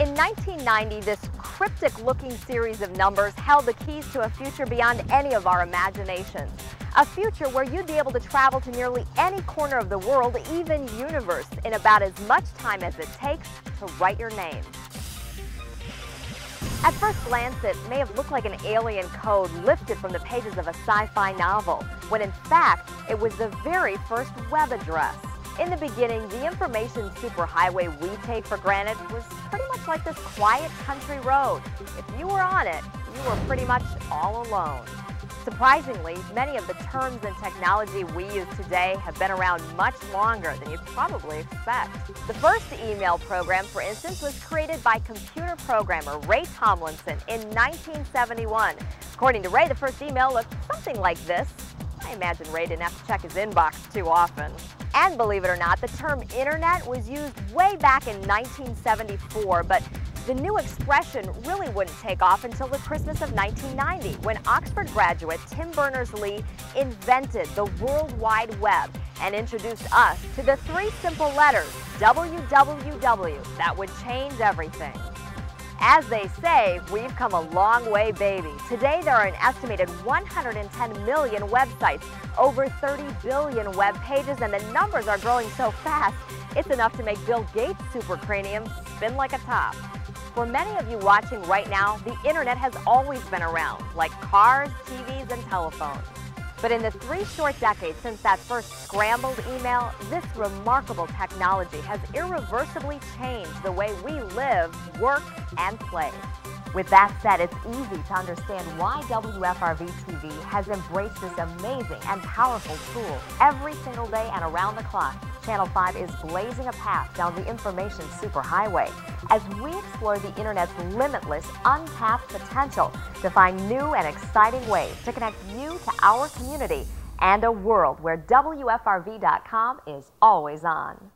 In 1990, this cryptic looking series of numbers held the keys to a future beyond any of our imaginations. A future where you'd be able to travel to nearly any corner of the world, even universe, in about as much time as it takes to write your name. At first glance, it may have looked like an alien code lifted from the pages of a sci-fi novel, when in fact, it was the very first web address. In the beginning, the information superhighway we take for granted was pretty much like this quiet country road. If you were on it, you were pretty much all alone. Surprisingly, many of the terms and technology we use today have been around much longer than you'd probably expect. The first email program, for instance, was created by computer programmer Ray Tomlinson in 1971. According to Ray, the first email looked something like this. I imagine Ray didn't have to check his inbox too often. And believe it or not, the term internet was used way back in 1974, but the new expression really wouldn't take off until the Christmas of 1990 when Oxford graduate Tim Berners-Lee invented the World Wide Web and introduced us to the three simple letters www that would change everything. As they say, we've come a long way, baby. Today, there are an estimated 110 million websites, over 30 billion web pages, and the numbers are growing so fast, it's enough to make Bill Gates' supercranium spin like a top. For many of you watching right now, the internet has always been around, like cars, TVs, and telephones. But in the three short decades since that first scrambled email, this remarkable technology has irreversibly changed the way we live, work, and play. With that said, it's easy to understand why WFRV TV has embraced this amazing and powerful tool every single day and around the clock. Channel 5 is blazing a path down the information superhighway as we explore the internet's limitless, untapped potential to find new and exciting ways to connect you to our community and a world where WFRV.com is always on.